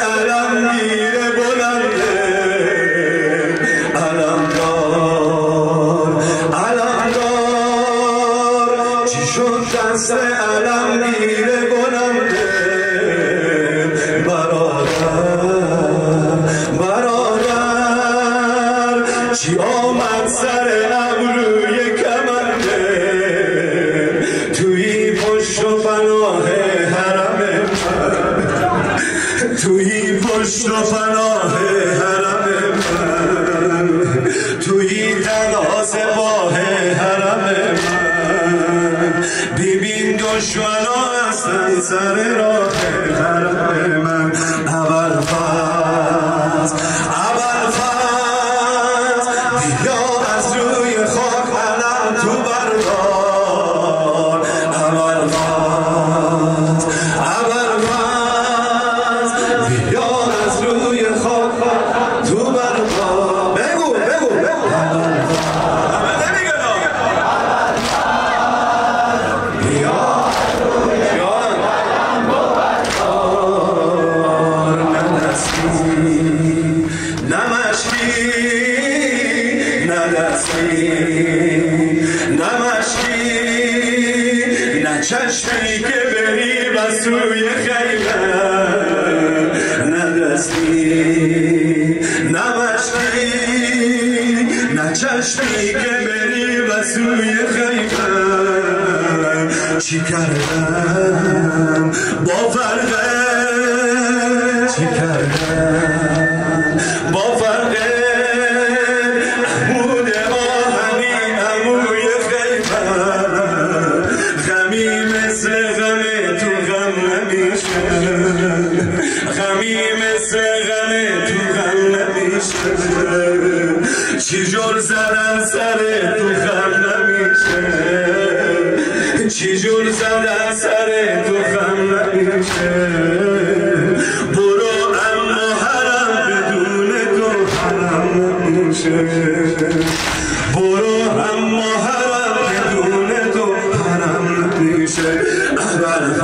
I love you. سر راه هستی نه نه چشمی که بری و سوی خیبر نه دستی نه نه چشمی که بری و سوی خیبر چی کردم؟ با فرقه چی جور زده سر تو خم نمیشه؟ برو اما حرم بدون تو حرم نمیشه. برو اما حرم بدون تو حرم نمیشه. اول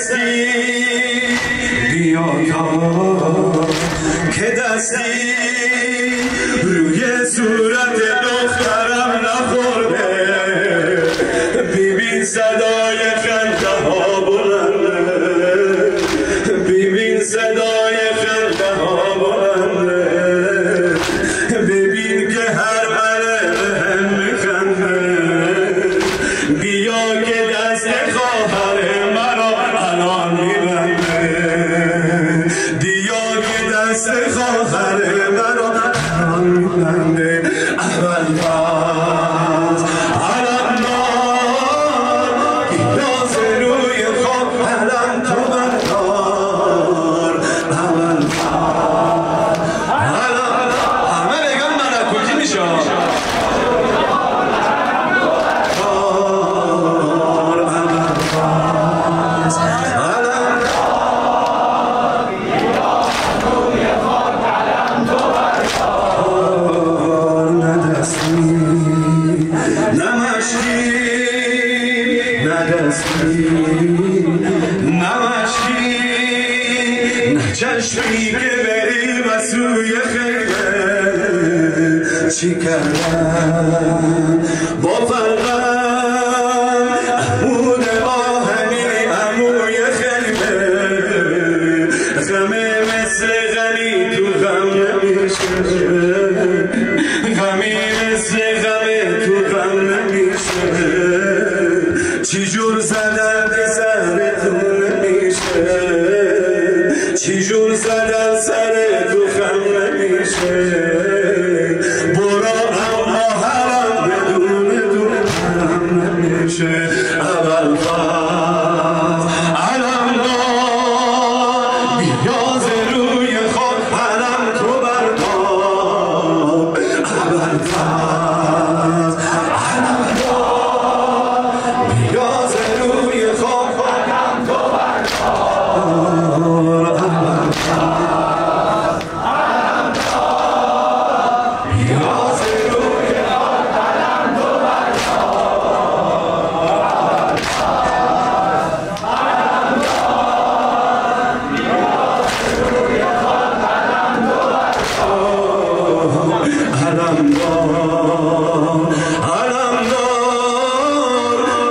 دستی بیا تا که دستی روی صورت دخترم شكلا ضف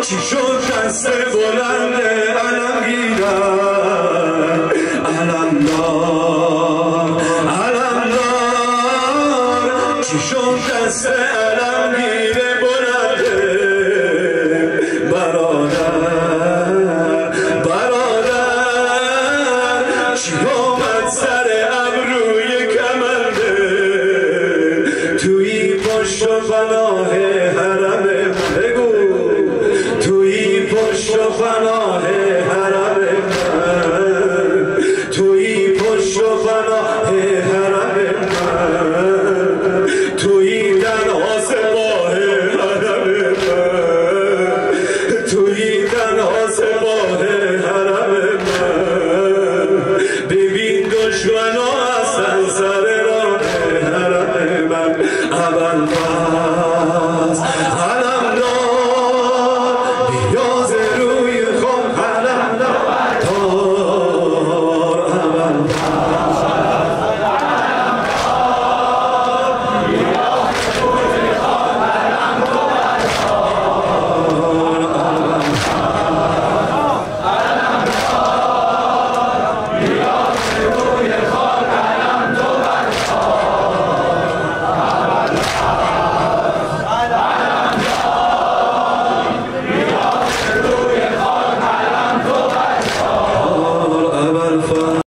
چی شد دست بلند علم گیرم؟ علم دار علم دار. چی شد دست علم گیره بلنده؟ برادر Subhanallah.